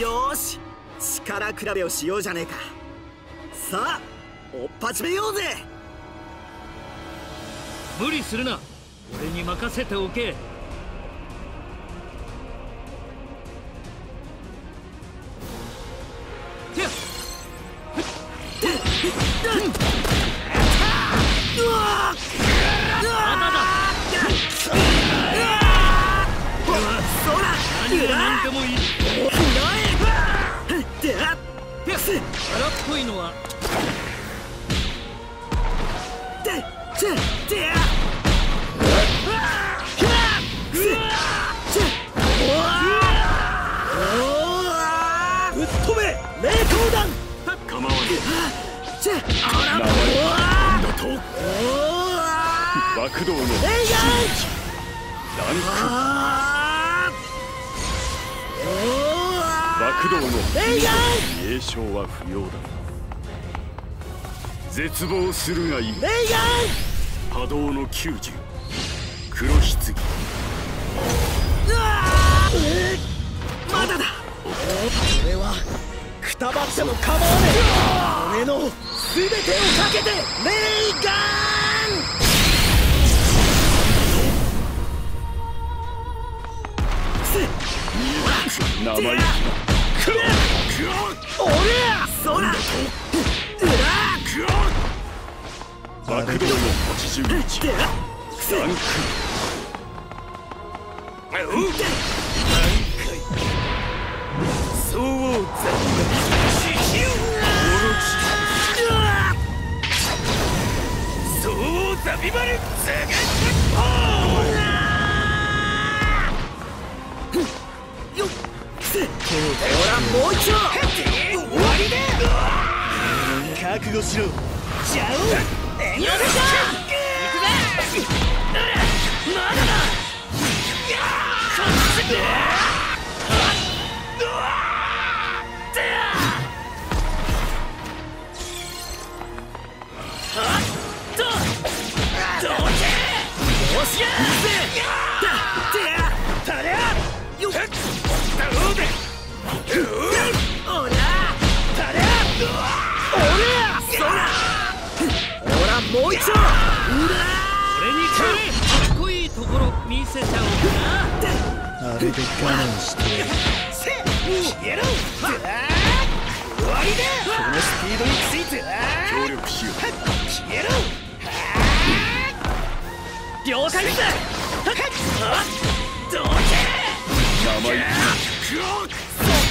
よーし力比べをしようじゃねえか。さあ追っ始めようぜ。無理するな。俺に任せておけ。でもいい荒っぽいのは。ぶっ飛べ冷凍弾構わぬチェあら名前なんだとおー!爆道のランあク爆道のーレイガン名称は不要だ。絶望するがいい。レイガン波動の90黒棺。うわー。えーまだだ。俺はくたばっても構わねえ。俺の全てをかけてレイガン生意気な俺そら爆道の81ランクそうそうザビバルよっもう一丁終わりだ覚悟しろ。じゃお遠慮でしょ行くぜもう一丁う俺に来れかっこいいところ見せちゃおうかなあれで我慢してやる。せ消えろ終わりだこのスピードについて協力しよう消えろ了解ですどけ生意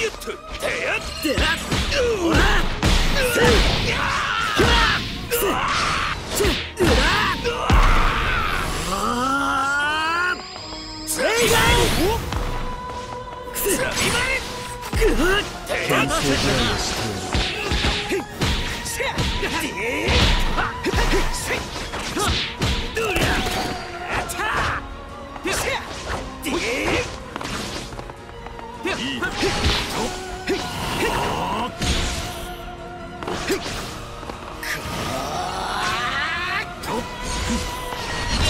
よっと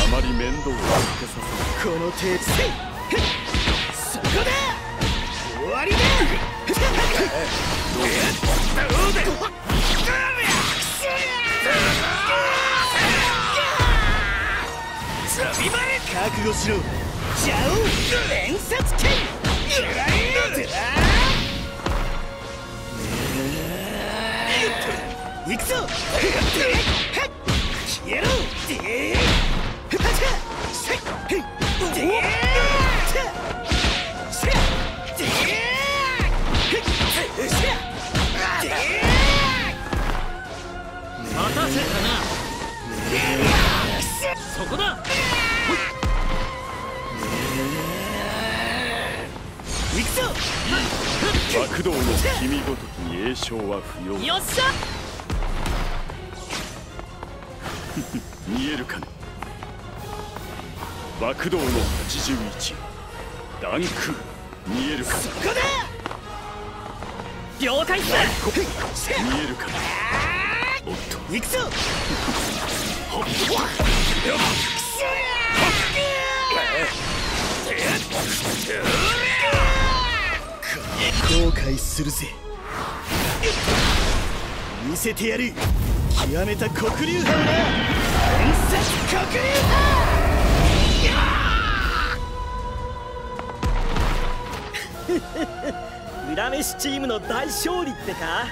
あまり面倒をかけさせこの手そこだ終わりだ覚悟しろジャオ連殺剣行くぞ。行くぞ爆道の君ごときに栄称は不要。よっしゃ。見えるかね爆道の81ダンク。見えるかここだ！了解っす。見えるかおっと。行くぞ。後解するぜ。見せてやる。極めた黒竜派。な伝説黒竜派。裏飯チームの大勝利ってか。